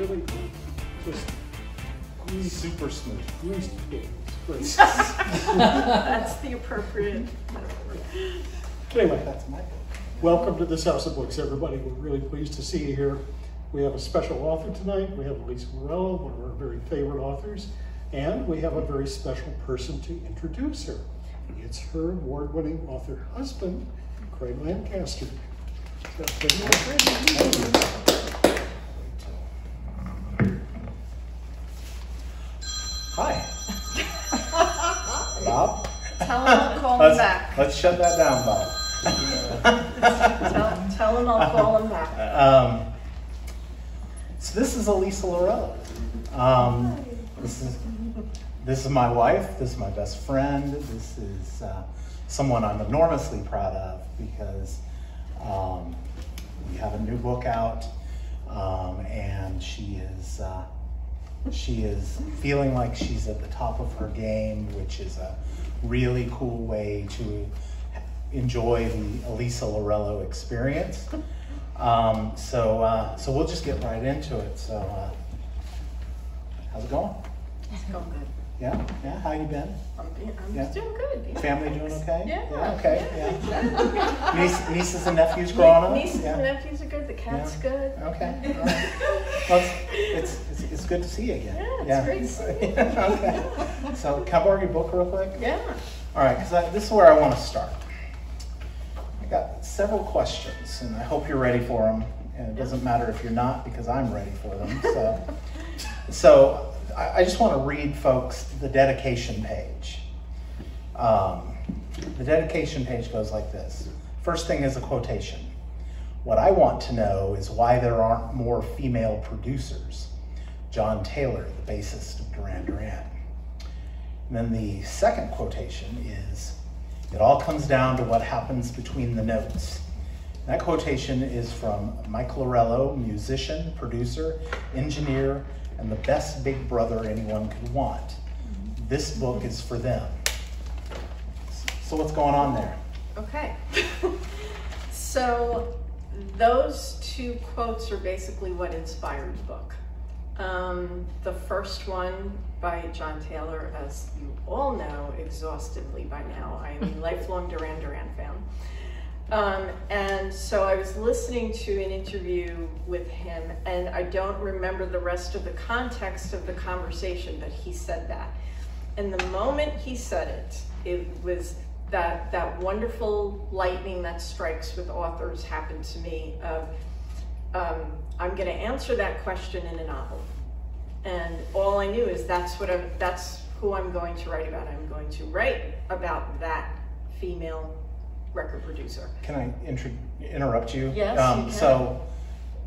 really just greased, Super smooth. greased pigs. That's the appropriate metaphor. Anyway, That's my book. welcome to this House of Books, everybody. We're really pleased to see you here. We have a special author tonight. We have Elisa Lorello, one of our very favorite authors, and we have a very special person to introduce her. It's her award-winning author husband, Craig Lancaster. Hi. Tell him I'll call him Let's, back. let's shut that down, Bob. Tell, tell him I'll call him back. Um, so this is Elisa Lorello. Um, this is this is my wife. This is my best friend. This is uh, someone I'm enormously proud of because um, we have a new book out, um, and she is uh, she is feeling like she's at the top of her game, which is a really cool way to enjoy the Elisa Lorello experience. Um, so, uh, so we'll just get right into it. So, uh, how's it going? It's going good. Yeah, yeah. How you been? I'm, being, I'm Yeah. doing good. yeah. Family doing okay? Yeah. okay. yeah, Yeah. Niece, nieces and nephews growing up. Nieces yeah. and nephews are good. The cat's Yeah. good. Okay. Right. Well, it's, it's, it's, good to see you again. Yeah, it's great to see you. okay. So, can I borrow your book real quick? Yeah. All right, because this is where I want to start. I got several questions, and I hope you're ready for them. And it doesn't matter if you're not, because I'm ready for them. So, so I, I just want to read folks the dedication page. Um, the dedication page goes like this. First thing is a quotation. What I want to know is why there aren't more female producers. John Taylor, the bassist of Duran Duran. And then the second quotation is It all comes down to what happens between the notes. That quotation is from Mike Lorello, musician, producer, engineer, and the best big brother anyone could want. This book is for them. So, what's going on there? Okay. so those two quotes are basically what inspired the book. Um, the first one by John Taylor, as you all know exhaustively by now, I am a lifelong Duran Duran fan. Um, and so I was listening to an interview with him, and I don't remember the rest of the context of the conversation, but he said that. And the moment he said it, it was that that wonderful lightning that strikes with authors happened to me of um, I'm going to answer that question in a novel, and all I knew is that's what I'm that's who I'm going to write about. I'm going to write about that female record producer. Can I inter- interrupt you? Yes, Um, you. So,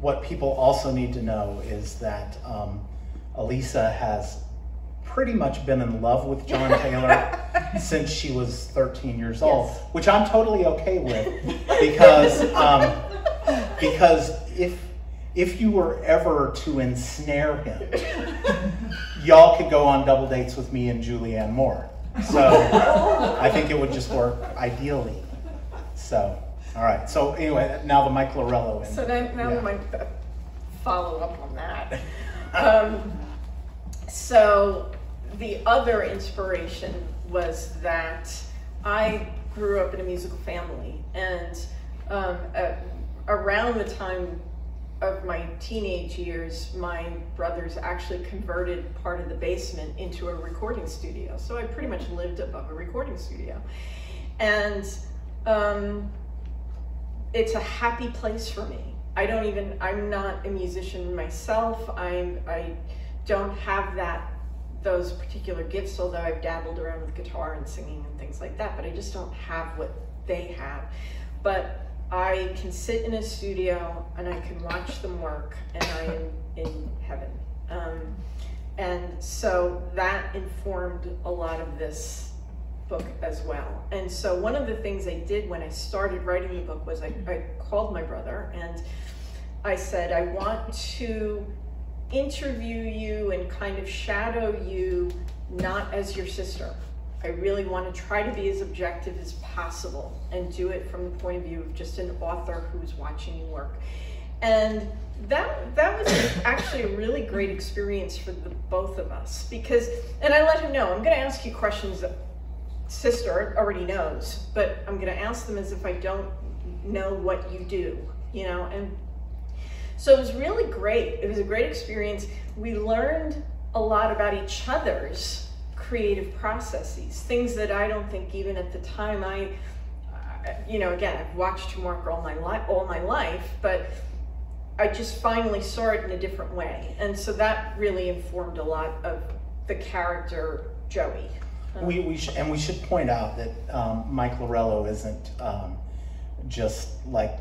what people also need to know is that um, Elisa has pretty much been in love with John Taylor since she was 13 years old, Yes. which I'm totally okay with because um, because if if you were ever to ensnare him, y'all could go on double dates with me and Julianne Moore. So I think it would just work ideally. So, all right. So anyway, now the Mike Lorello. And, So then, now yeah. my follow up on that. Um, so the other inspiration was that I grew up in a musical family, and um, at, around the time of my teenage years, my brothers actually converted part of the basement into a recording studio. So I pretty much lived above a recording studio, and um, it's a happy place for me. I don't even I'm not a musician myself. I'm I don't have that those particular gifts, although I've dabbled around with guitar and singing and things like that, but I just don't have what they have. But I can sit in a studio and I can watch them work and I am in heaven. Um, and so that informed a lot of this book as well. And so one of the things I did when I started writing the book was I, I called my brother and I said, I want to interview you and kind of shadow you not as your sister. I really want to try to be as objective as possible and do it from the point of view of just an author who's watching you work. and that that was actually a really great experience for the both of us because and I let him know I'm going to ask you questions that sister already knows but I'm going to ask them as if I don't know what you do you know and so it was really great it was a great experience we learned a lot about each other's creative processes things that I don't think even at the time I you know again I've watched him work all my life all my life but I just finally saw it in a different way. And so that really informed a lot of the character Joey. Um, we, we sh- and we should point out that um, Mike Lorello isn't um, just like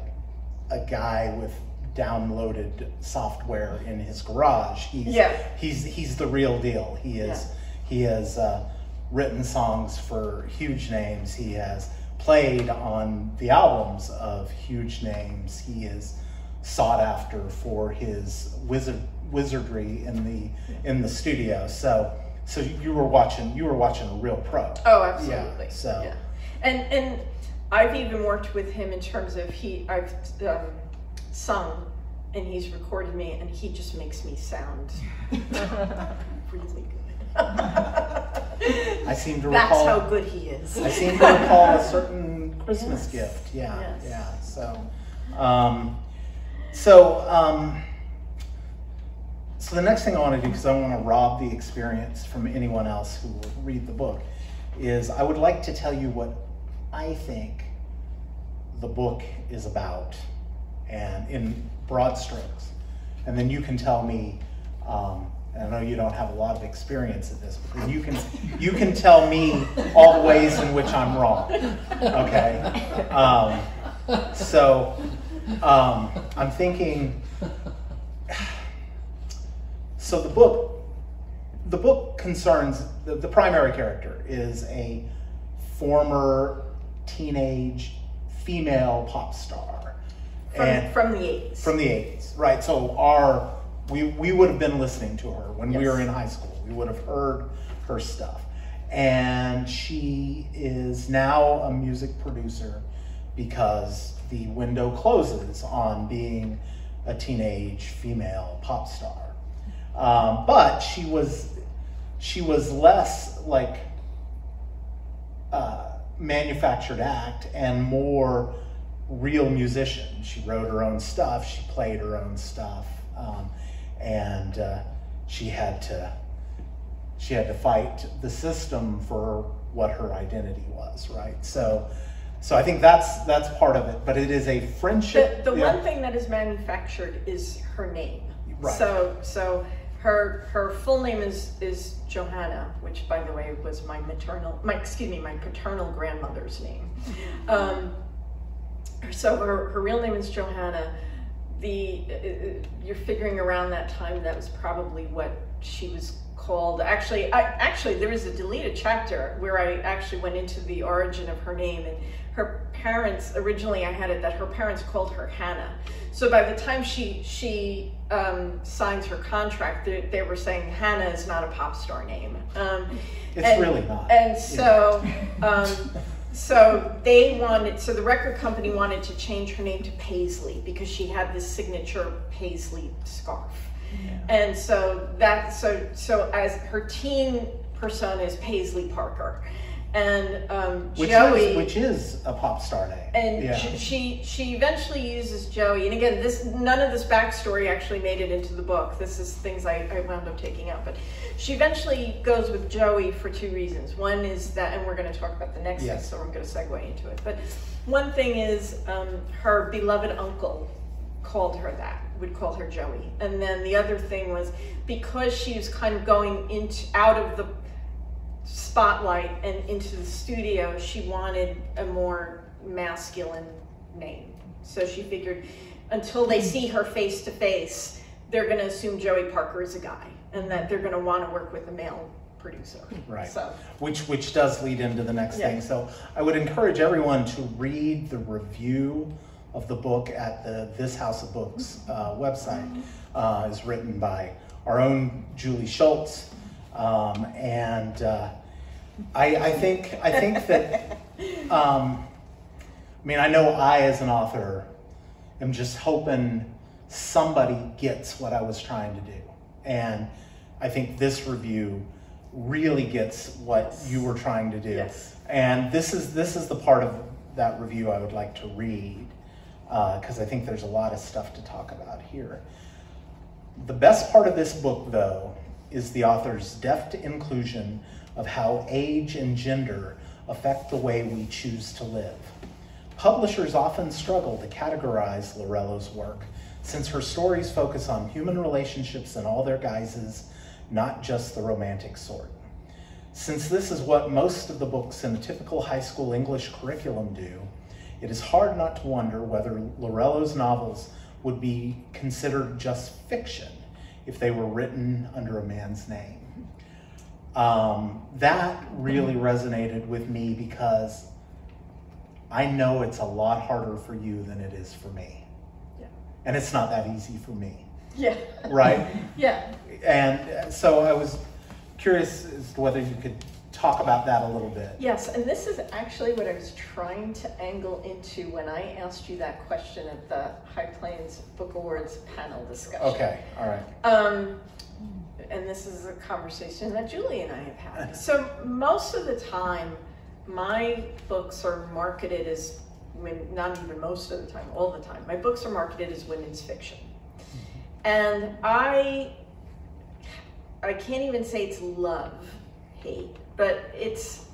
a guy with downloaded software in his garage. He's, yeah. he's, he's the real deal. He is. He has uh, written songs for huge names. He has played on the albums of huge names. He is sought after for his wizard wizardry in the in the studio. So so you were watching you were watching a real pro. Oh, absolutely. Yeah, so yeah. and and I've even worked with him in terms of he I've um, sung and he's recorded me and he just makes me sound really good. I seem to That's recall. That's how good he is. I seem to recall a certain Christmas yes. gift. Yeah, yes. yeah. So, um, so, um, so the next thing I want to do, because I want to rob the experience from anyone else who will read the book, is I would like to tell you what I think the book is about, and in broad strokes, and then you can tell me. Um, I know you don't have a lot of experience at this, but you can you can tell me all the ways in which I'm wrong. Okay. Um, so um, I'm thinking. So the book, the book concerns the, the primary character is a former teenage female pop star, from, and from the 80s. From the 80s, right? So our we we would have been listening to her when yes. we were in high school. We would have heard her stuff, and she is now a music producer because the window closes on being a teenage female pop star. Um, but she was she was less like uh, manufactured act and more real musician. She wrote her own stuff. She played her own stuff, um, and uh, she had to she had to fight the system for what her identity was. Right. So so I think that's that's part of it, but it is a friendship. The, the yeah. one thing that is manufactured is her name. Right. So so her her full name is is Johanna, which by the way was my maternal my excuse me my paternal grandmother's name. Um, so her her real name is Johanna. The uh, uh, you're figuring around that time that was probably what she was called actually I actually there was a deleted chapter where I actually went into the origin of her name and her parents originally I had it that her parents called her Hannah. So by the time she she um, signs her contract, they, they, were saying Hannah is not a pop star name. Um, it's and, really not. And so. Um, so they wanted, so the record company wanted to change her name to Paisley because she had this signature Paisley scarf. Yeah. And so that, so, so as her teen persona is Paisley Parker and um, which Joey, is, which is a pop star name, and yeah. she she eventually uses Joey. And again, this none of this backstory actually made it into the book. This is things I, I wound up taking out. But she eventually goes with Joey for two reasons. One is that, and we're going to talk about the next yes. thing, so I'm going to segue into it. But one thing is um, her beloved uncle called her that would call her Joey. And then the other thing was because she was kind of going into out of the spotlight and into the studio, she wanted a more masculine name. So she figured until they see her face to face, they're going to assume Joey Parker is a guy and that they're going to want to work with a male producer. Right. So. Which which does lead into the next yeah. thing. So I would encourage everyone to read the review of the book at the This House of Books uh, website. Uh, is written by our own Julie Schultz. Um, and uh, I, I, think I think that um, I mean I know I as an author am just hoping somebody gets what I was trying to do. And I think this review really gets what you were trying to do. Yes. And this is this is the part of that review I would like to read uh, because I think there's a lot of stuff to talk about here. The best part of this book, though, is the author's deft inclusion of how age and gender affect the way we choose to live. Publishers often struggle to categorize Lorello's work since her stories focus on human relationships in all their guises, not just the romantic sort. Since this is what most of the books in a typical high school English curriculum do, it is hard not to wonder whether Lorello's novels would be considered just fiction if they were written under a man's name. Um, that really resonated with me because I know it's a lot harder for you than it is for me. Yeah. And it's not that easy for me, Yeah. right? Yeah. And so I was curious as to whether you could talk about that a little bit. Yes, and this is actually what I was trying to angle into when I asked you that question at the High Plains Book Awards panel discussion. Okay, all right. Um, and this is a conversation that Julie and I have had. So most of the time, my books are marketed as when not even most of the time, all the time. My books are marketed as women's fiction, and I I can't even say it's love hate, but it's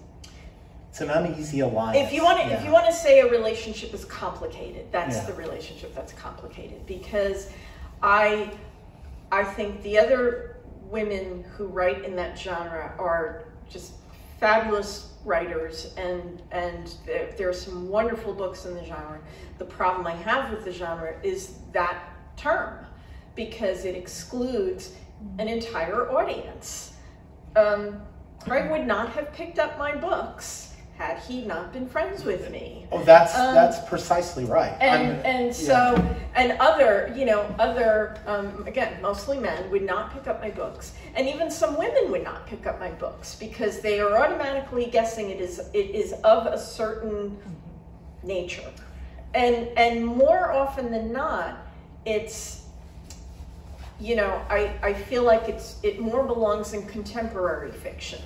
It's an uneasy alliance. if you want to if you want to say a relationship is complicated that's Yeah. the relationship that's complicated because i i think the other women who write in that genre are just fabulous writers and and there, there are some wonderful books in the genre the problem i have with the genre is that term because it excludes an entire audience um, Craig would not have picked up my books had he not been friends with me. Oh, that's Um, that's precisely right. And I'm- and so and other you know other um, again mostly men would not pick up my books and even some women would not pick up my books because they are automatically guessing it is it is of a certain nature and and more often than not it's you know I, I feel like it's it more belongs in contemporary fiction.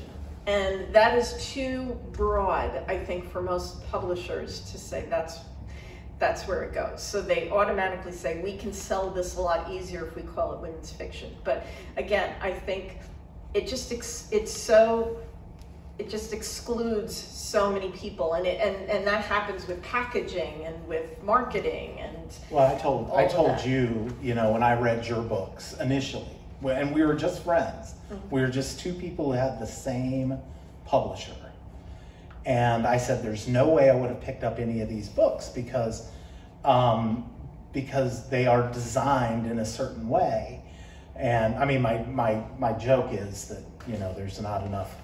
And that is too broad i think for most publishers to say that's that's where it goes. So they automatically say we can sell this a lot easier if we call it women's fiction. But again i think it just it's so it just excludes so many people. And it and, and that happens with packaging and with marketing and well, I told all I told you, you know, when I read your books initially, and we were just friends. Mm-hmm. We were just two people who had the same publisher, and I said, "There's no way I would have picked up any of these books because, um, because they are designed in a certain way." And I mean, my my my joke is that you know, there's not enough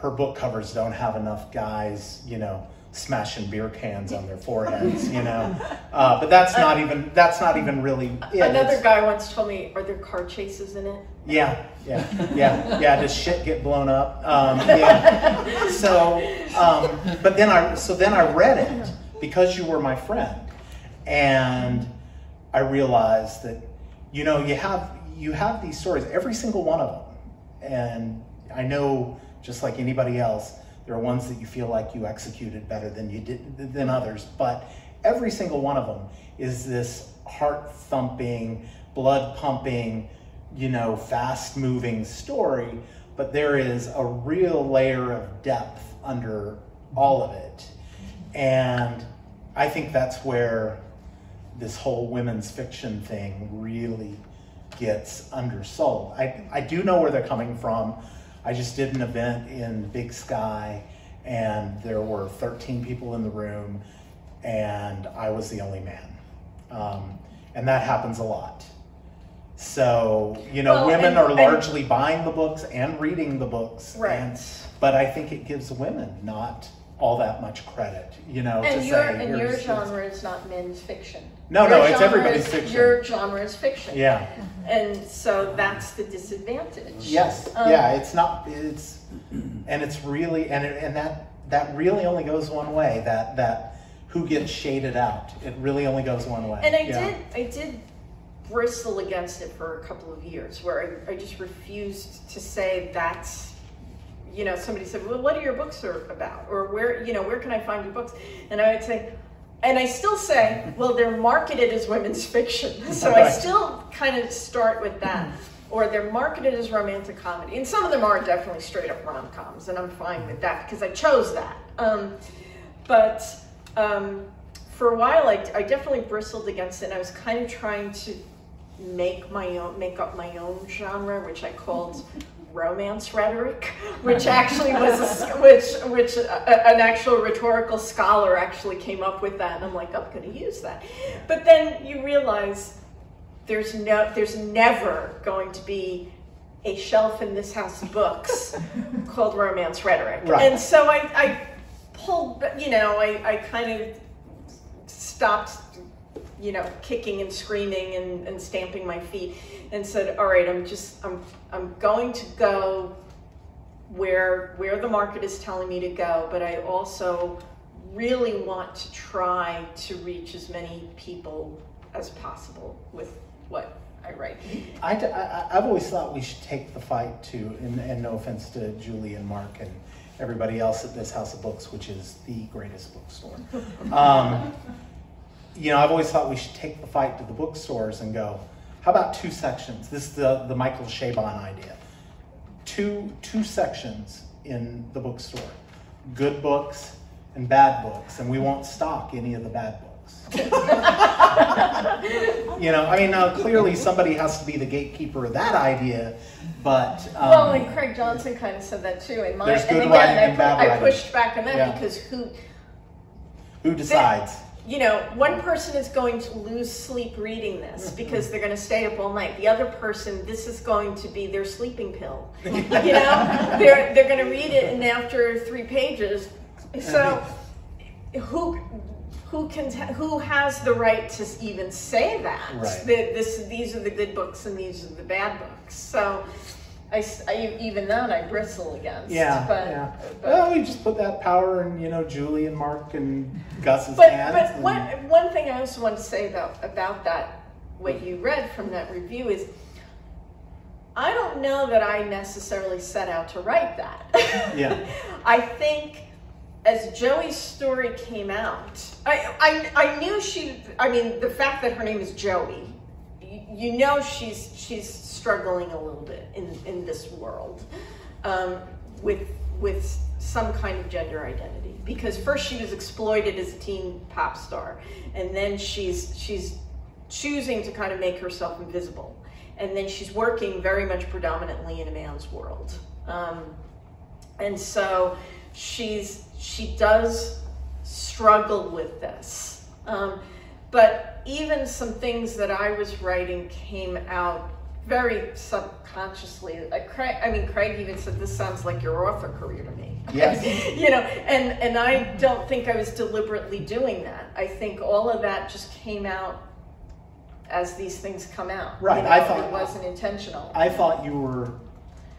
her book covers don't have enough guys, you know, smashing beer cans on their foreheads, you know. Uh, but that's not even that's not even really it. another It's- guy once told me are there car chases in it Yeah, yeah, yeah, yeah. Does shit get blown up? Um, yeah. So, um, but then I so then I read it because you were my friend, and I realized that you know you have you have these stories, every single one of them, and I know just like anybody else, there are ones that you feel like you executed better than you did than others, but every single one of them is this heart thumping, blood pumping, you know, fast moving story, but there is a real layer of depth under all of it. And I think that's where this whole women's fiction thing really gets undersold. I, I do know where they're coming from. I just did an event in Big Sky, and there were 13 people in the room, and I was the only man. Um, and that happens a lot. So, you know, Well, women and- are and- largely buying the books and reading the books. Right. And, but I think it gives women not all that much credit, you know, and to your say, and your genre is not men's fiction No, Your no, it's everybody's is- fiction. your genre is fiction Yeah. and so that's the disadvantage Yes. Um, yeah. It's not. It's and it's really and it, and that that really only goes one way. That that who gets shaded out. It really only goes one way. And I Yeah. did, I did bristle against it for a couple of years, where I, I just refused to say that's. You know, somebody said, "Well, what are your books are about?" Or where, you know, where can I find your books? And I would say, and I still say, well, they're marketed as women's fiction. So I still kind of start with that. Or they're marketed as romantic comedy. And some of them are definitely straight up rom coms, and I'm fine with that because I chose that. Um, but um, for a while, I, I definitely bristled against it, and I was kind of trying to make my own, make up my own genre, which I called romance rhetoric, which actually was, a, which, which a, an actual rhetorical scholar actually came up with that, and I'm like, I'm going to use that. But then you realize there's no, there's never going to be a shelf in this house of books called romance rhetoric, Right. and so I, I pulled, you know, I, I kind of stopped you know, kicking and screaming and, and stamping my feet and said, all right, I'm just, I'm, I'm going to go where, where the market is telling me to go, but I also really want to try to reach as many people as possible with what I write. I, I, have always thought we should take the fight to, and, and no offense to Julie and Mark and everybody else at this House of Books, which is the greatest bookstore. Um, you know, I've always thought we should take the fight to the bookstores and go, how about two sections? This is the, the Michael Chabon idea. Two, two sections in the bookstore good books and bad books, and we won't stock any of the bad books. you know, I mean, now clearly somebody has to be the gatekeeper of that idea, but. Um, well, and Craig Johnson kind of said that too. And my, There's and good again, writing I, and pu- bad I pushed back on that Yeah. because who, who decides? You know, one person is going to lose sleep reading this mm-hmm. because they're going to stay up all night. The other person, this is going to be their sleeping pill. you know, they're they're going to read it, and after three pages, so who who can t- who has the right to even say that Right. that this these are the good books and these are the bad books? So. I, s- I- even that I bristle against. Yeah, but, yeah. but- well, we just put that power in, you know, Julie and Mark and Gus's But, hands. but one, one thing I also want to say about, about that, what you read from that review is, I don't know that I necessarily set out to write that. Yeah. I think as Joey's story came out, I, I, I knew she, I mean, the fact that her name is Joey, you, know she's, she's struggling a little bit in, in this world um, with, with some kind of gender identity. Because first she was exploited as a teen pop star, and then she's, she's choosing to kind of make herself invisible. And then she's working very much predominantly in a man's world. Um, and so she's she does struggle with this um, but even some things that i was writing came out very subconsciously. Like craig i mean craig even said this sounds like your author career to me. Yes. you know and and i don't think i was deliberately doing that. I think all of that just came out as these things come out. Right, you know, I thought- it wasn't intentional. I thought you were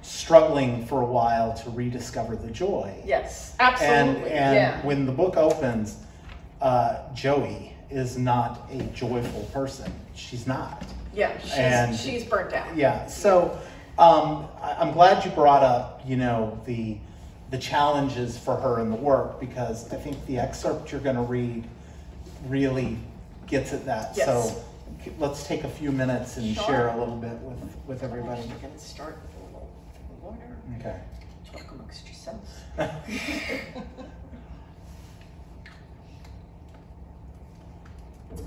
struggling for a while to rediscover the joy. yes. And, absolutely. and yeah. when the book opens, uh, Joey is not a joyful person. She's not. Yeah, she's, And- she's burnt out. Yeah. So um, I'm glad you brought up, you know, the the challenges for her in the work because I think the excerpt you're going to read really gets at that. Yes. So let's take a few minutes and Sure. share a little bit with with everybody. We're going to start with a little water. Okay. Talk amongst yourselves.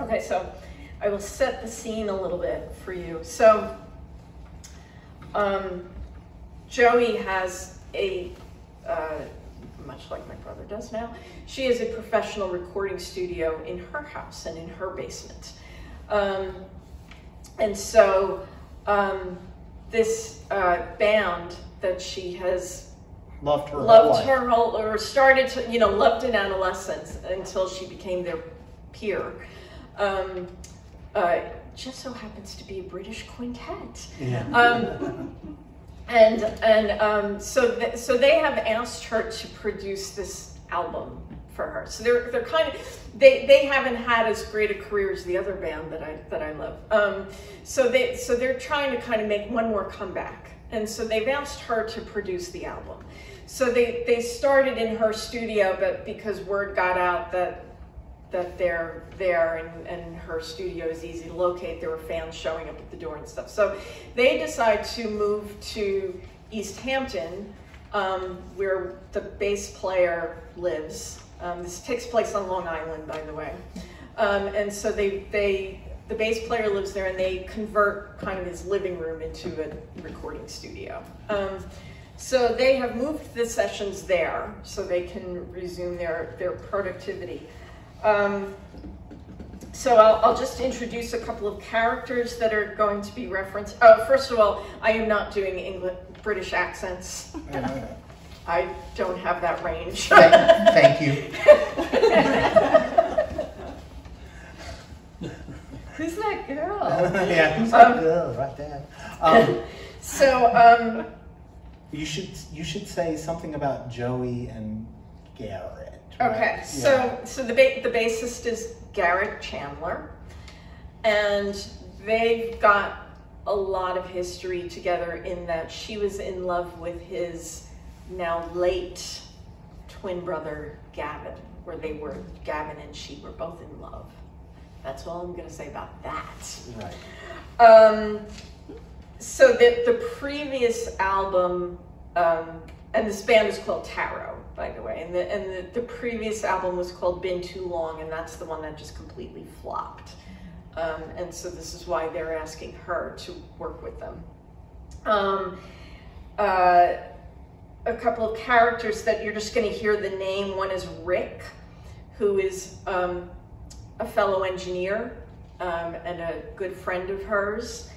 Okay, so I will set the scene a little bit for you. So, um, Joey has a, uh, much like my brother does now, she has a professional recording studio in her house and in her basement. Um, and so, um, this uh, band that she has Loved her. whole loved life. her whole, or started to, you know, loved in adolescence until she became their peer. Um, uh, just so happens to be a British quintet. Yeah. Um, and and um, so th- so they have asked her to produce this album for her. So they're they're kind of they they haven't had as great a career as the other band that I that I love. Um, so they so they're trying to kind of make one more comeback, and so they've asked her to produce the album. So they they started in her studio, but because word got out that that they're there and, and her studio is easy to locate. There were fans showing up at the door and stuff. So they decide to move to East Hampton, um, where the bass player lives. Um, this takes place on Long Island, by the way. Um, and so they, they, the bass player lives there and they convert kind of his living room into a recording studio. Um, so they have moved the sessions there so they can resume their, their productivity. Um, so I'll, I'll, just introduce a couple of characters that are going to be referenced. Oh, first of all, I am not doing English British accents. I don't have that range. thank, you. who's that girl? yeah, who's that um, girl right there? Um, so um, you should you should say something about Joey and Garrett. Okay, yeah. so so the ba- the bassist is Garrett Chandler, and they've got a lot of history together in that she was in love with his now late twin brother Gavin, where they were Gavin and she were both in love. That's all I'm going to say about that. Right. Um, so the the previous album, um, and this band is called Taro by the way. And the and the, the previous album was called Been Too Long, and that's the one that just completely flopped. Um, and so this is why they're asking her to work with them. Um, uh, a couple of characters that you're just going to hear the name. One is Rick, who is um, a fellow engineer um, and a good friend of hers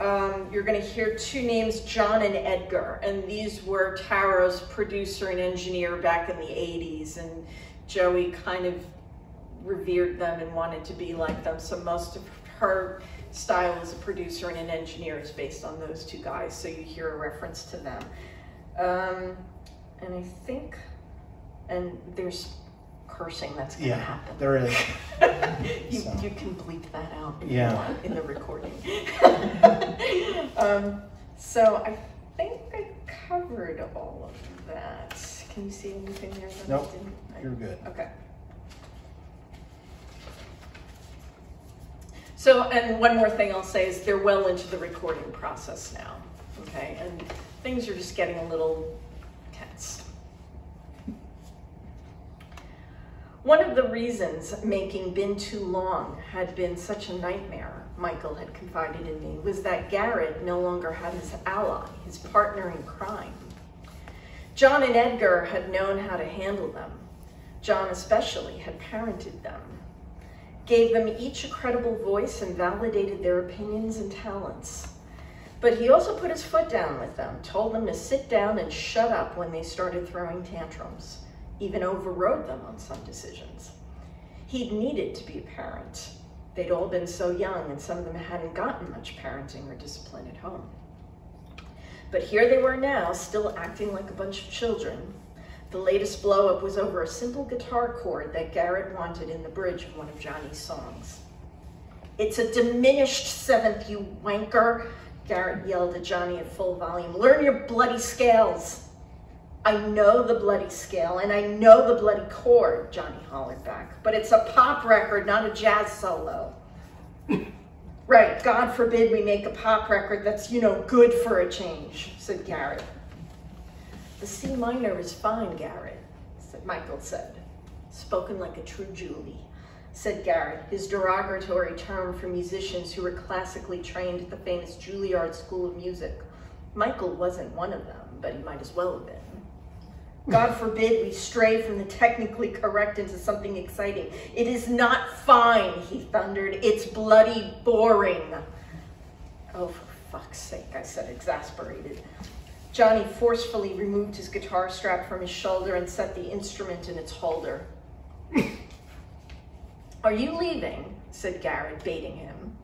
um, you're going to hear two names, John and Edgar, and these were Taro's producer and engineer back in the 80s, and Joey kind of revered them and wanted to be like them, so most of her style as a producer and an engineer is based on those two guys, so you hear a reference to them. Um, and I think, and there's cursing that's going to yeah, happen. There is. you, so. you can bleep that out yeah. in the recording. um, so I think I covered all of that. Can you see anything there? That nope. You're good. Okay. So, and one more thing I'll say is they're well into the recording process now. Okay, and things are just getting a little One of the reasons making Been Too Long had been such a nightmare, Michael had confided in me, was that Garrett no longer had his ally, his partner in crime. John and Edgar had known how to handle them. John especially had parented them, gave them each a credible voice and validated their opinions and talents. But he also put his foot down with them, told them to sit down and shut up when they started throwing tantrums even overrode them on some decisions. He'd needed to be a parent. They'd all been so young, and some of them hadn't gotten much parenting or discipline at home. But here they were now, still acting like a bunch of children. The latest blow up was over a simple guitar chord that Garrett wanted in the bridge of one of Johnny's songs. It's a diminished seventh, you wanker, Garrett yelled at Johnny at full volume. Learn your bloody scales. I know the bloody scale and I know the bloody chord, Johnny hollered back, but it's a pop record, not a jazz solo. right, God forbid we make a pop record that's, you know, good for a change, said Garrett. The C minor is fine, Garrett, said Michael said. Spoken like a true Julie, said Garrett, his derogatory term for musicians who were classically trained at the famous Juilliard School of Music. Michael wasn't one of them, but he might as well have been. God forbid we stray from the technically correct into something exciting. It is not fine, he thundered. It's bloody boring. Oh, for fuck's sake, I said, exasperated. Johnny forcefully removed his guitar strap from his shoulder and set the instrument in its holder. Are you leaving? said Garrett, baiting him.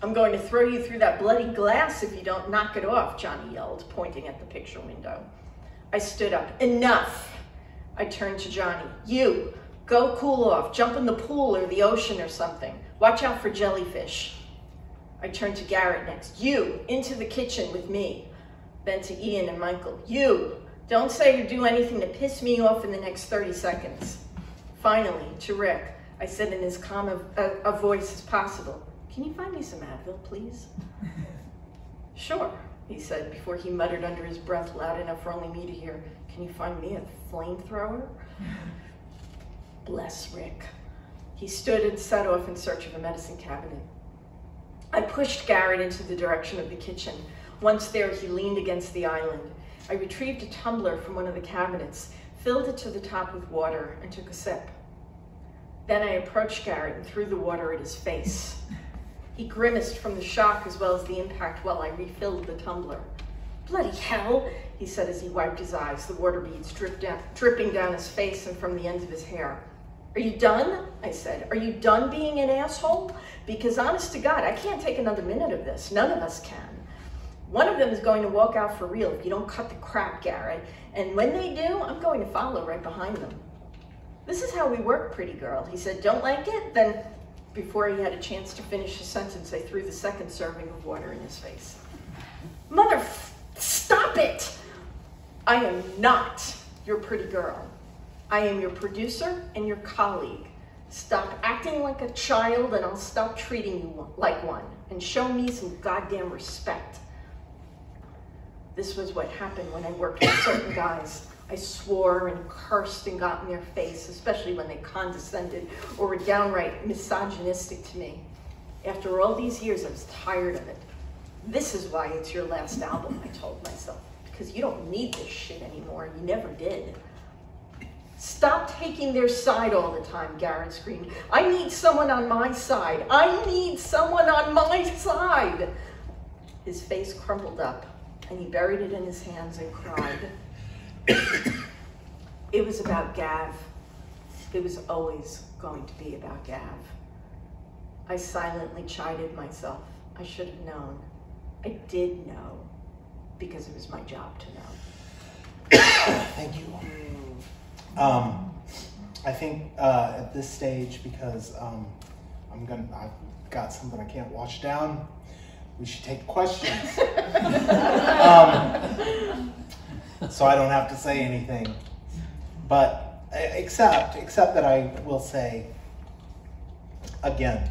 I'm going to throw you through that bloody glass if you don't knock it off, Johnny yelled, pointing at the picture window. I stood up. Enough! I turned to Johnny. You, go cool off. Jump in the pool or the ocean or something. Watch out for jellyfish. I turned to Garrett next. You, into the kitchen with me. Then to Ian and Michael. You, don't say or do anything to piss me off in the next 30 seconds. Finally, to Rick, I said in as calm a, a, a voice as possible, Can you find me some Advil, please? sure, he said before he muttered under his breath loud enough for only me to hear, Can you find me a flamethrower? Bless Rick. He stood and set off in search of a medicine cabinet. I pushed Garrett into the direction of the kitchen. Once there, he leaned against the island. I retrieved a tumbler from one of the cabinets, filled it to the top with water, and took a sip. Then I approached Garrett and threw the water at his face. He grimaced from the shock as well as the impact while I refilled the tumbler. Bloody hell, he said as he wiped his eyes, the water beads down, dripping down his face and from the ends of his hair. Are you done? I said. Are you done being an asshole? Because honest to God, I can't take another minute of this. None of us can. One of them is going to walk out for real if you don't cut the crap, Garrett. And when they do, I'm going to follow right behind them. This is how we work, pretty girl. He said, Don't like it? Then, before he had a chance to finish his sentence, I threw the second serving of water in his face. Mother, stop it! I am not your pretty girl. I am your producer and your colleague. Stop acting like a child and I'll stop treating you like one and show me some goddamn respect. This was what happened when I worked with certain guys. I swore and cursed and got in their face, especially when they condescended or were downright misogynistic to me. After all these years, I was tired of it. This is why it's your last album, I told myself, because you don't need this shit anymore. You never did. Stop taking their side all the time, Garrett screamed. I need someone on my side. I need someone on my side. His face crumpled up, and he buried it in his hands and cried. It was about Gav. It was always going to be about Gav. I silently chided myself. I should have known. I did know because it was my job to know. Thank you. Um, I think uh, at this stage, because um, I'm gonna, I've got something I can't watch down. We should take questions. um, so I don't have to say anything. But except, except that I will say again.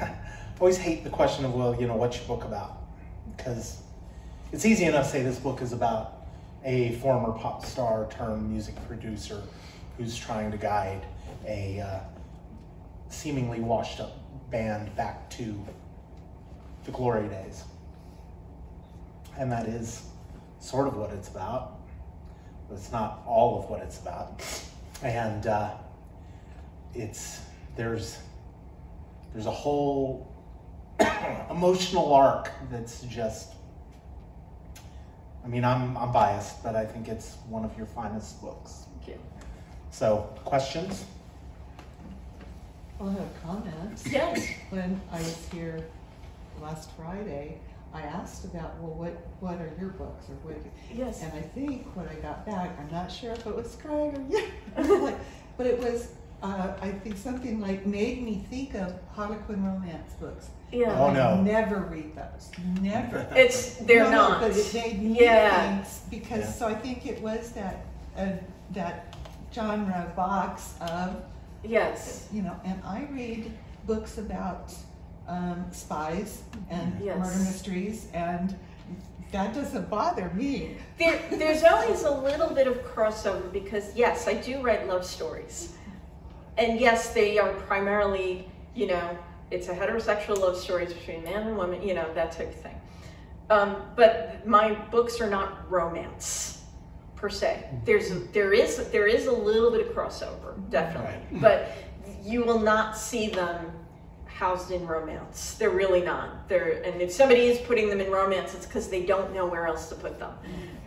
I always hate the question of, well, you know, what's your book about? Because it's easy enough to say this book is about a former pop star turned music producer who's trying to guide a uh, seemingly washed up band back to the glory days. And that is sort of what it's about, but it's not all of what it's about. And uh, it's there's there's a whole emotional arc that's just I mean, I'm, I'm biased, but I think it's one of your finest books. Thank you. So, questions? I'll have comments. Yes. When I was here last Friday, I asked about, well, what, what are your books or what? Yes. And I think what I got back, I'm not sure if it was Craig or you, but it was, uh, I think something like made me think of Harlequin romance books. Yeah. Oh, I no. Never read those. Never. It's they're No, no, not. But it made me Yeah. think because Yeah. so I think it was that uh, that genre box of Yes. you know, and I read books about um, spies and Yes. murder mysteries, and that doesn't bother me. There, there's always a little bit of crossover because yes, I do write love stories, and yes, they are primarily, you know, it's a heterosexual love stories between man and woman, you know, that type of thing. Um, but my books are not romance per se. There's a, there is there is a little bit of crossover, definitely, Right. but you will not see them housed in romance. They're really not. They're and if somebody is putting them in romance, it's because they don't know where else to put them.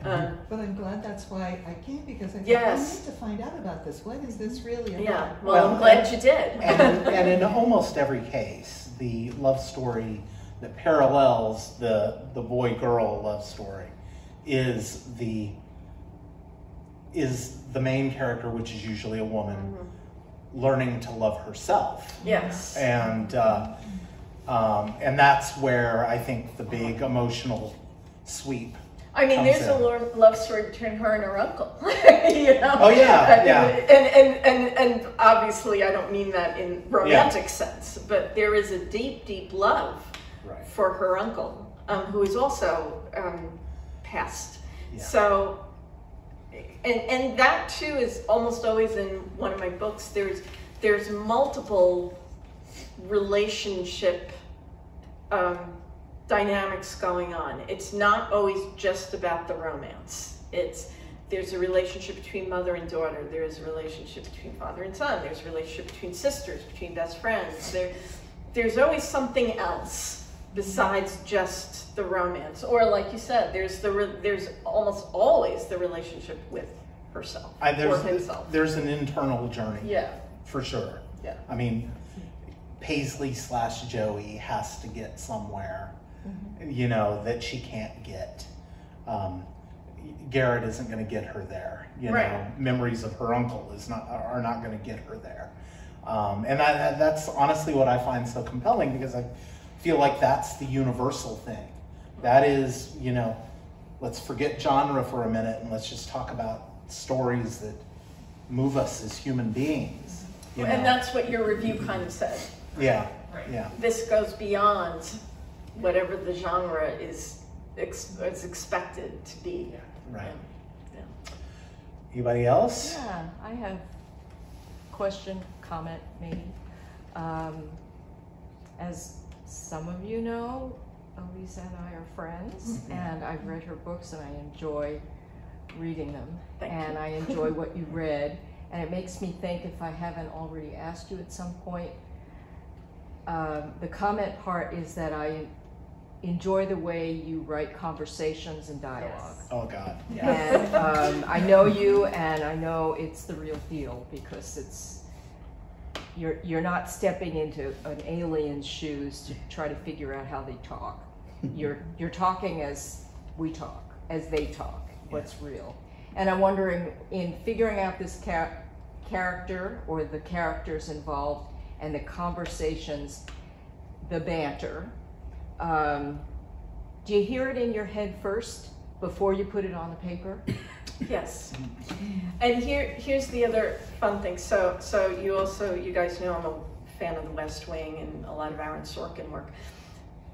Um, But I'm glad that's why I came because I thought Yes. I need to find out about this. What is this really about? yeah. Well, Well, I'm glad you did. and, and in almost every case, the love story that parallels the, the boy girl love story is the is the main character, which is usually a woman, learning to love herself. Yes. And uh, um, and that's where I think the big emotional sweep. I mean, there's a in. lo- love story between her and her uncle. you know? Oh, yeah, And- yeah. And, and, and, and obviously, I don't mean that in romantic sense, but there is a deep, deep love Right. for her uncle, um, who is also um, passed. Yeah. So, and and that too is almost always in one of my books. There's there's multiple relationship um, dynamics going on. It's not always just about the romance. It's there's a relationship between mother and daughter. There's a relationship between father and son. There's a relationship between sisters, between best friends. There, there's always something else besides just the romance. Or like you said, there's the re- there's almost always the relationship with herself I, or there's himself. there's an internal journey Yeah, for sure. yeah. I mean, Paisley slash Joey has to get somewhere, Mm-hmm. you know, that she can't get. Um, Garrett isn't going to get her there. You know, memories of her uncle is not are not going to get her there. Um, and I, that's honestly what I find so compelling because I feel like that's the universal thing. That is, you know, let's forget genre for a minute and let's just talk about stories that move us as human beings. you And know? that's what your review kind of said. Yeah, yeah, This goes beyond whatever the genre is ex- is expected to be. right. Yeah. Anybody else? Yeah, I have question, comment, maybe. Um, as some of you know, Elisa and I are friends, Mhm. and I've read her books and I enjoy reading them. Thank and you. I enjoy what you read, and it makes me think if I haven't already asked you at some point. Um, the comment part is that I enjoy the way you write conversations and dialogue. Oh God. And um, I know you, and I know it's the real deal because it's you're you're not stepping into an alien's shoes to try to figure out how they talk. You're you're talking as we talk, as they talk. What's real? And I'm wondering, in figuring out this ca- character or the characters involved and the conversations, the banter. Um, do you hear it in your head first before you put it on the paper? Yes. And here, here's the other fun thing. So, so you also, you guys know I'm a fan of The West Wing and a lot of Aaron Sorkin work.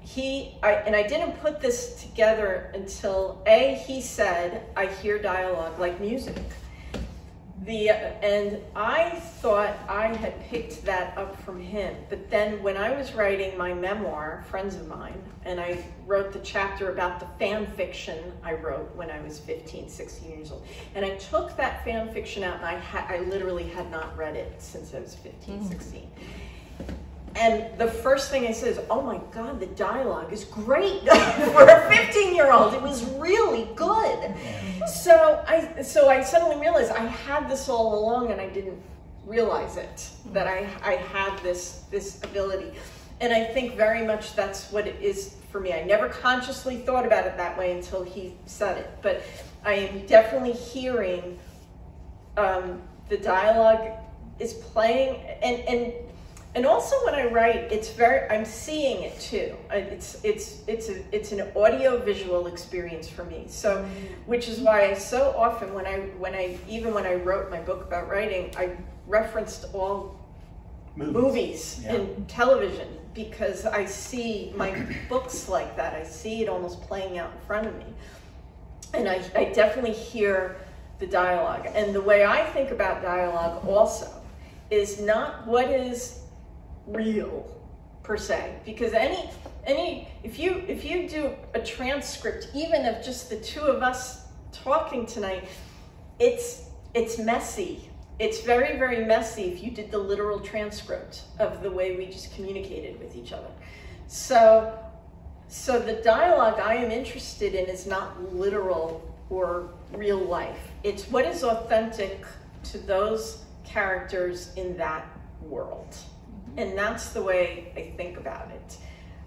He, I, and I didn't put this together until A, he said, I hear dialogue like music. The, and I thought I had picked that up from him. But then when I was writing my memoir, Friends of Mine, and I wrote the chapter about the fan fiction I wrote when I was 15, 16 years old. And I took that fan fiction out and I, I literally had not read it since I was 15, mm. 16. And the first thing I said is, oh my God, the dialogue is great for a 15 year old. It was really good. So I, so I suddenly realized I had this all along and I didn't realize it, that I, I had this, this ability. And I think very much that's what it is for me. I never consciously thought about it that way until he said it. But I am definitely hearing um, the dialogue is playing and and and also when I write, it's very I'm seeing it too. It's it's it's a it's an audio visual experience for me. So, mm-hmm. which is why I so often when I when I even when I wrote my book about writing, I referenced all Movies. movies Yeah. and television because I see my books like that. I see it almost playing out in front of me. And I, I definitely hear the dialogue. And the way I think about dialogue also is not what is real per se. Because any any if you if you do a transcript even of just the two of us talking tonight, it's it's messy. It's very, very messy if you did the literal transcript of the way we just communicated with each other. So, so the dialogue I am interested in is not literal or real life. It's what is authentic to those characters in that world. And that's the way I think about it.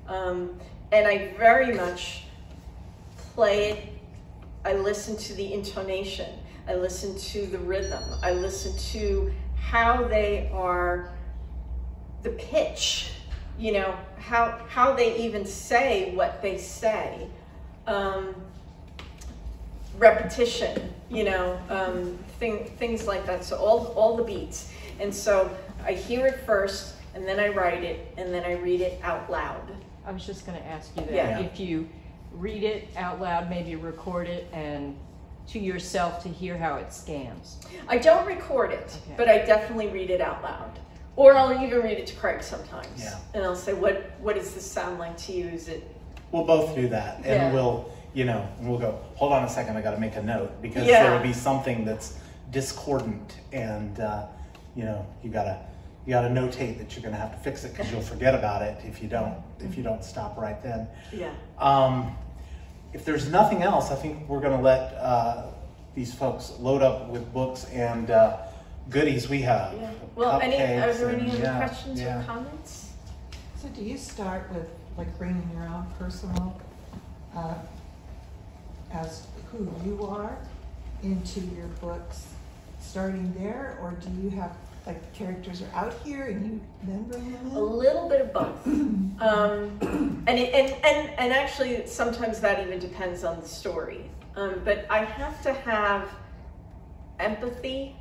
Um, and I very much play it, I listen to the intonation. I listen to the rhythm. I listen to how they are, the pitch, you know, how, how they even say what they say. Um, repetition, you know, um, thing, things like that. So all, all the beats. And so I hear it first, and then I write it, and then I read it out loud. I was just gonna ask you that, Yeah. if you read it out loud, maybe record it and to yourself to hear how it scans. I don't record it, Okay. but I definitely read it out loud. Or I'll even read it to Craig sometimes. Yeah. And I'll say, what, what does this sound like to you? Is it, We'll both do that, and Yeah. we'll, you know, we'll go. Hold on a second, I got to make a note because Yeah. there will be something that's discordant, and uh, you know, you gotta, you gotta notate that you're gonna have to fix it because you'll forget about it if you don't, if you don't stop right then. yeah. Um, if there's nothing else, I think we're gonna let uh, these folks load up with books and uh, goodies we have. Yeah. Well, any, are there any and- other yeah, questions yeah. or comments? So do you start with like bringing your own personal, uh, as who you are into your books, starting there, or do you have, like, the characters are out here and you then bring them in? A little bit of both. Um, and, it, and, and, and actually, sometimes that even depends on the story. Um, but I have to have empathy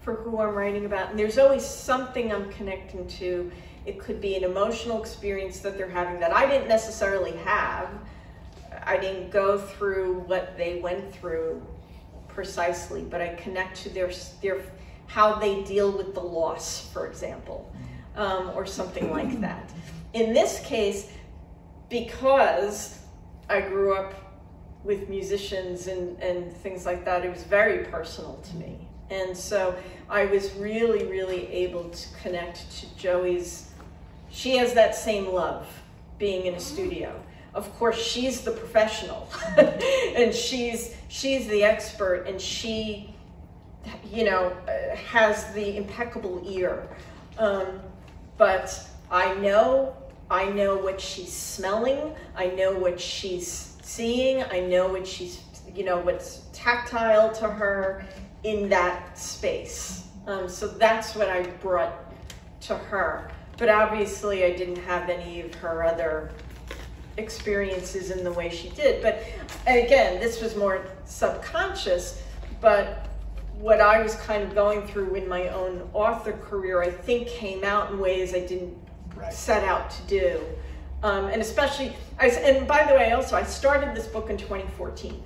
for who I'm writing about. And there's always something I'm connecting to. It could be an emotional experience that they're having that I didn't necessarily have. I didn't go through what they went through precisely, but I connect to their, their how they deal with the loss, for example, um, or something like that. In this case, because I grew up with musicians and, and things like that, it was very personal to me. And so I was really, really able to connect to Joey's. She has that same love being in a studio. Of course, she's the professional, and she's she's the expert, and she, you know, uh, has the impeccable ear. Um, but I know, I know what she's smelling. I know what she's seeing. I know what she's, you know, what's tactile to her in that space. Um, so that's what I brought to her. But obviously, I didn't have any of her other experiences in the way she did. But again, this was more subconscious. But what I was kind of going through in my own author career, I think came out in ways I didn't Right. set out to do. Um, and especially, I, and by the way, also, I started this book in 2014.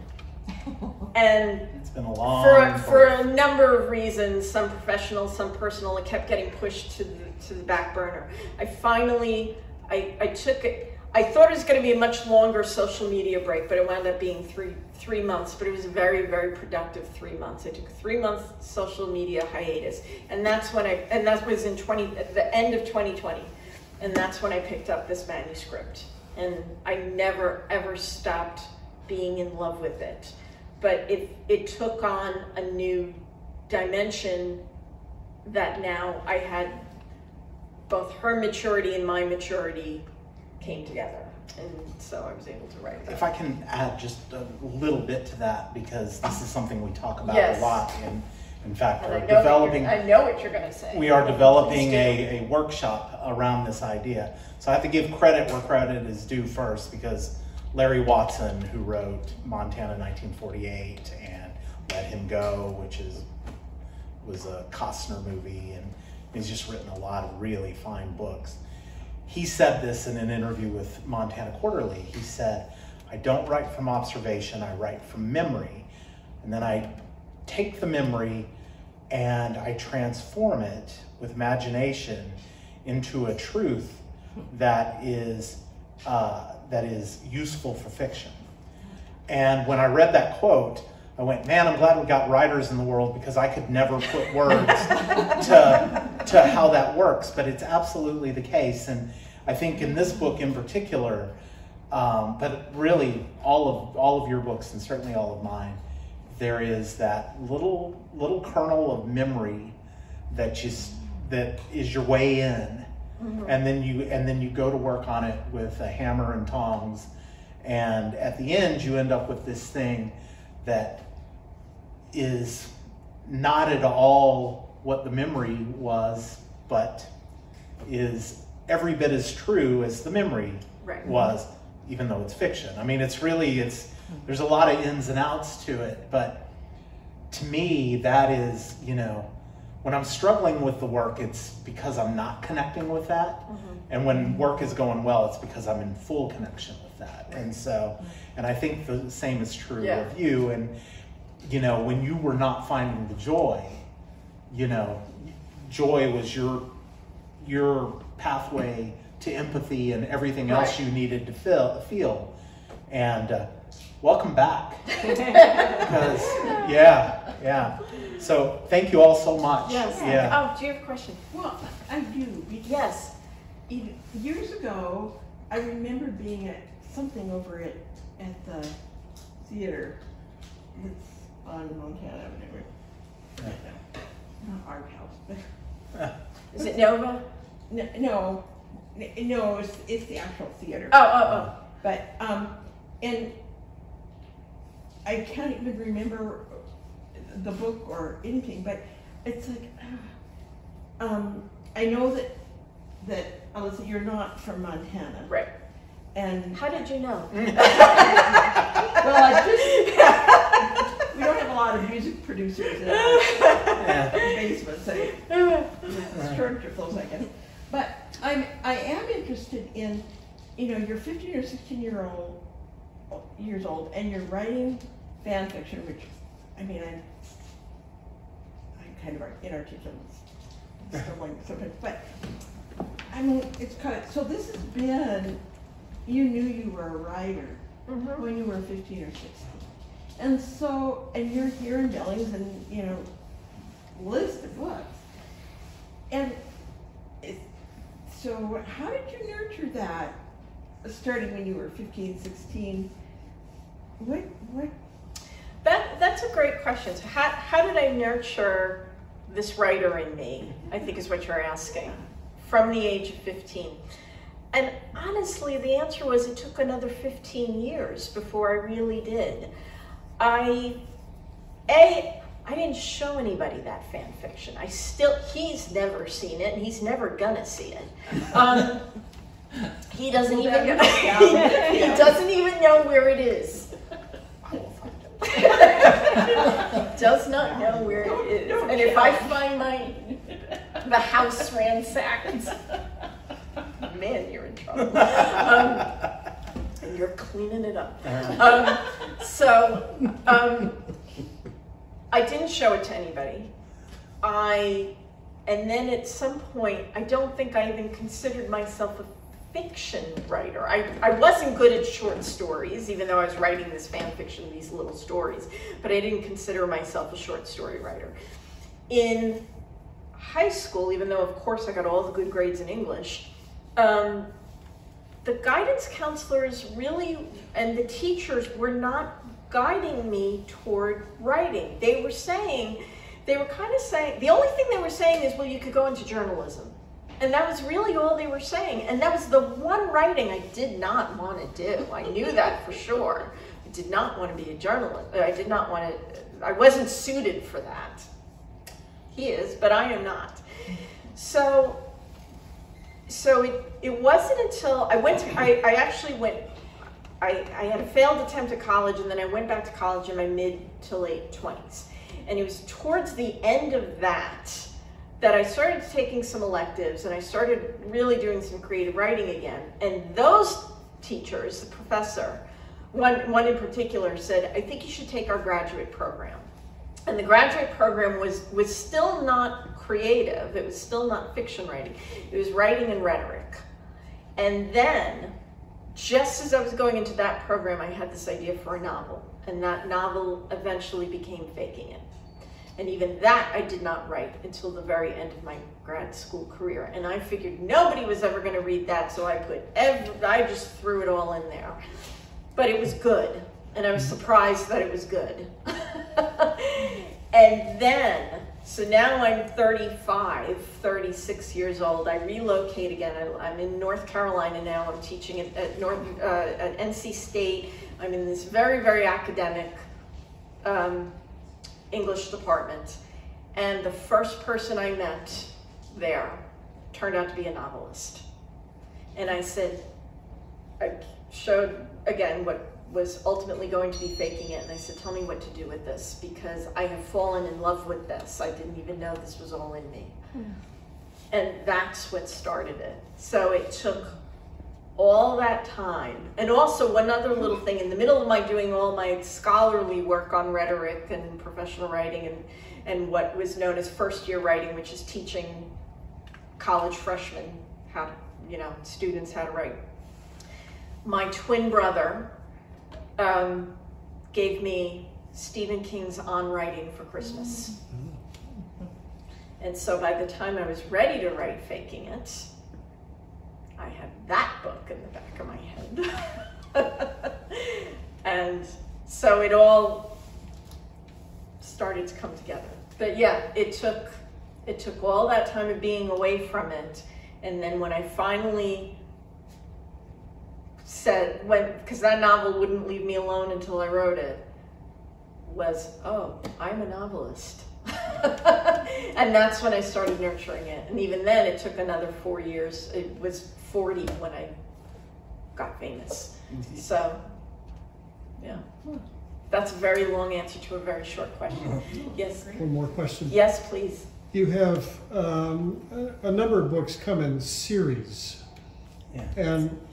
And It's been a long. for, for a number of reasons, some professional, some personal, it kept getting pushed to the, to the back burner. I finally, I, I took it, I thought it was going to be a much longer social media break, but it wound up being three, three months, but it was a very, very productive three months. I took three month social media hiatus, and that's when I, and that was in 20, at the end of 2020, and that's when I picked up this manuscript. And I never, ever stopped being in love with it but it it took on a new dimension that now I had both her maturity and my maturity came together, and so I was able to write If. I can add just a little bit to that, because this is something we talk about Yes. a lot, and in fact, And we're know, that developing. I know what you're going to say. we are developing a, a workshop around this idea. So I have to give credit where credit is due first because Larry Watson, who wrote Montana 1948 and Let Him Go, which is was a Costner movie, and he's just written a lot of really fine books. He said this in an interview with Montana Quarterly. He said, I don't write from observation, I write from memory. And then I take the memory and I transform it with imagination into a truth that is uh, that is useful for fiction. And when I read that quote, I went, "Man, I'm glad we got writers in the world because I could never put words to to how that works." But it's absolutely the case, and I think in this book in particular, um, but really all of all of your books and certainly all of mine, there is that little little kernel of memory that just that is your way in. And then you and then you go to work on it with a hammer and tongs. And at the end you end up with this thing that is not at all what the memory was, but is every bit as true as the memory Right. was, even though it's fiction. I mean, it's really it's there's a lot of ins and outs to it, but to me, that is you know when I'm struggling with the work, it's because I'm not connecting with that, mm-hmm. and when work is going well, it's because I'm in full connection with that. And so, and I think the same is true Yeah. of you. And you know, when you were not finding the joy, you know, joy was your your pathway to empathy and everything else Right. you needed to feel feel. And uh, welcome back, because yeah, yeah. So thank you all so much. Yes. Yeah. Oh, do you have a question? Well, I do. Yes. e- Years ago, I remember being at something over at, at the theater that's on Montana Avenue. Not Art House, but, Is it Nova? no, no, n- no, it's, it's the actual theater. Oh, oh, But, um, and I can't even remember the book or anything, but it's like, um, I know that, that, Elisa, you're not from Montana. oh. Right. And, How did you know? well, I just, we don't have a lot of music producers in our Yeah. basement, so it's shortage I guess. But I'm, I am interested in, you know, you're 15 or 16 year old, years old, and you're writing fan fiction, which, I mean, I'm, I'm kind of inarticulate, stumbling sometimes, but I mean, it's kind of, so this has been, you knew you were a writer Mhm. when you were 15 or 16. And so, and you're here in Billings and, you know, list of books. And so how did you nurture that starting when you were 15, 16? What, what, That that's a great question. So how how did I nurture this writer in me? I think is what you're asking. From the age of 15. And honestly, the answer was it took another 15 years before I really did. I a I didn't show anybody that fan fiction. I still he's never seen it and he's never gonna see it. Um, he doesn't even that- yeah. he doesn't even know where it is. I will find it. does not know where it is. don't and if I find my the house ransacked, man, you're in trouble. Um, and you're cleaning it up. Um, so um, I didn't show it to anybody. I and then at some point, I don't think I even considered myself a fiction writer. I, I wasn't good at short stories, even though I was writing this fan fiction, these little stories, but I didn't consider myself a short story writer. In high school, even though of course I got all the good grades in English, um, the guidance counselors really and the teachers were not guiding me toward writing. They were saying, they were kind of saying, the only thing they were saying is, well, you could go into journalism. And that was really all they were saying. And that was the one writing I did not want to do. I knew that for sure. I did not want to be a journalist. Uh, I did not want to, uh, I wasn't suited for that. He is, but I am not. So so it, it wasn't until I went to, I, I actually went, I, I had a failed attempt at college and then I went back to college in my mid to late 20s. And it was towards the end of that that I started taking some electives and I started really doing some creative writing again. And those teachers, the professor, one, one in particular said, I think you should take our graduate program. And the graduate program was, was still not creative, it was still not fiction writing, it was writing and rhetoric. And then, just as I was going into that program, I had this idea for a novel. And that novel eventually became Faking It. And even that I did not write until the very end of my grad school career. And I figured nobody was ever going to read that, so I put every, I just threw it all in there. But it was good, and I was surprised that it was good. and then, so now I'm 35, 36 years old. I relocate again. I, I'm in North Carolina now. I'm teaching at, at North uh, at NC State. I'm in this very, very academic um, English department. And the first person I met there turned out to be a novelist. And I said, I showed again what was ultimately going to be faking it. And I said, Tell me what to do with this because I have fallen in love with this. I didn't even know this was all in me. Hmm. And that's what started it. So it took all that time. And also, one other little thing in the middle of my doing all my scholarly work on rhetoric and professional writing and, and what was known as first year writing, which is teaching college freshmen how to, you know, students how to write. My twin brother um, gave me Stephen King's On Writing for Christmas. And so by the time I was ready to write Faking It, I had that book in the back of my head. and so it all started to come together. But yeah, it took it took all that time of being away from it. And then when I finally said when because that novel wouldn't leave me alone until I wrote it was oh I'm a novelist. And that's when I started nurturing it. And even then it took another four years. It was 40 when I got famous. So yeah. That's a very long answer to a very short question. Yes? One more question. yes please. You have um, a, a number of books come in series, Yeah. and i-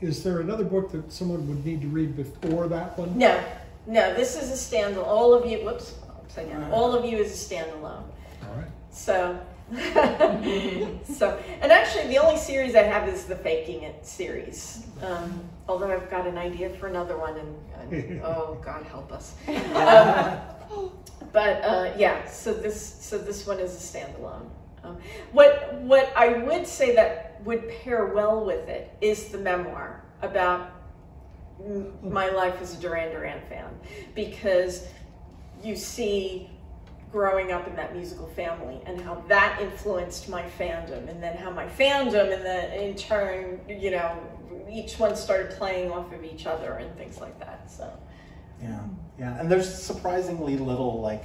is there another book that someone would need to read before that one? no no this is a standalone all of you whoops upside down all of you is a standalone All right. So, so, and actually, the only series I have is the Faking It series. Um, although I've got an idea for another one, and, and oh God help us. Um, but uh, yeah, so this so this one is a standalone. Um, what what I would say that would pair well with it is the memoir about my life as a Duran Duran fan, because you see growing up in that musical family and how that influenced my fandom and then how my fandom and then in turn you know each one started playing off of each other and things like that so. Yeah, yeah, and there's surprisingly little like,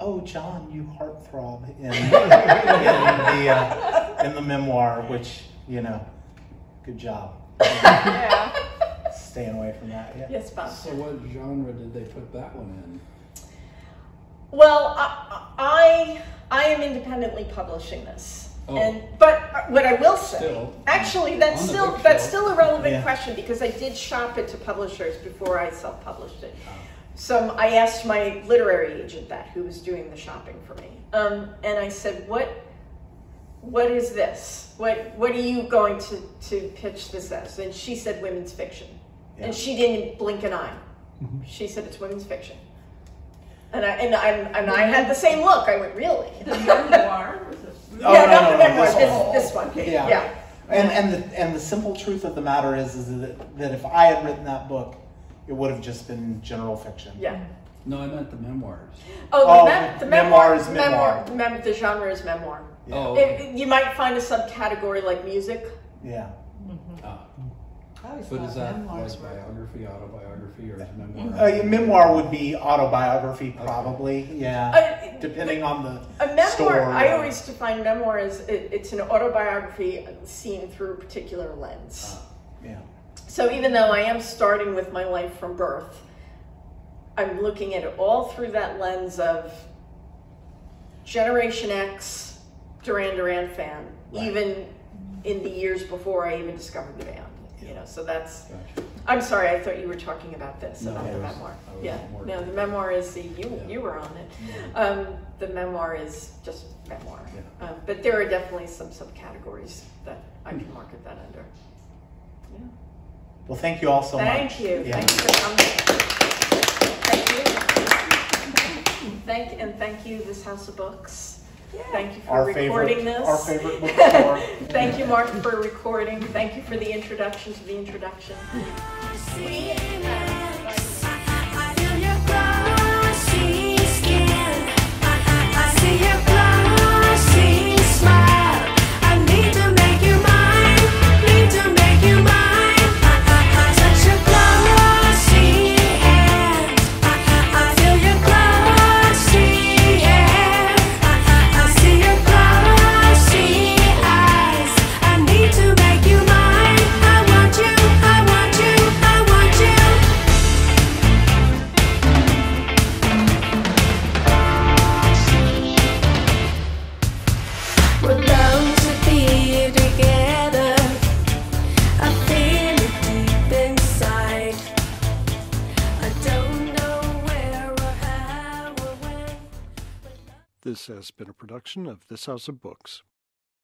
oh, John, you heartthrob in, in the uh, in the memoir, which you know, good job. yeah Staying away from that. Yeah. yes bob So what genre did they put that one in? well I, I i am independently publishing this Oh. and but what i will say Still, actually that's still that's still a relevant Yeah. question because i did shop it to publishers before i self-published it So I asked my literary agent that, who was doing the shopping for me, um, and I said, "What, what is this? What, what are you going to to pitch this as?" And she said, "Women's fiction," Yeah. and she didn't blink an eye. She said, "It's women's fiction," and I and I and I had the same look. I went, "Really?" The memoir. Oh, yeah, no, not no, the no, memoir. this This, one. this one. Yeah. yeah. And and the and the simple truth of the matter is is that, that if I had written that book, it would have just been general fiction. Yeah. No, I meant the memoirs. Oh, Oh, the, mem- the memoir memoir, is memoir. mem- the genre is memoir. Yeah. Oh, It- it- you might find a subcategory like music. Yeah. ah. I always but thought is that memoirs like were. biography, autobiography, or is memoir? Uh, your memoir would be autobiography, probably. Yeah. Uh, Depending on the A memoir, story. I always define memoir as it, it's an autobiography seen through a particular lens. Yeah. So even though I am starting with my life from birth, I'm looking at it all through that lens of Generation X, Duran Duran fan, Right. even in the years before I even discovered the band. You know, so that's. Gotcha. I'm sorry, I thought you were talking about this, No, about the was- memoir. Yeah, no, the memoir is the you. Yeah. You were on it. Um, the memoir is just memoir. Yeah. Um, but there are definitely some subcategories that I can market that under. Yeah. Well, thank you all so Thank much. you. Yeah. Thank you for coming. Thank you. Thank and thank you, this House of Books. Thank you for Our recording favorite, this. our favorite bookstore. Thank you, Mark, for recording. Thank you for the introduction to the introduction. This has been a production of This House of Books.